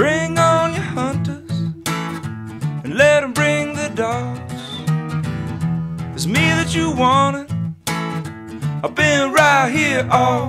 Bring on your hunters and let them bring the dogs. It's me that you wanted. I've been right here all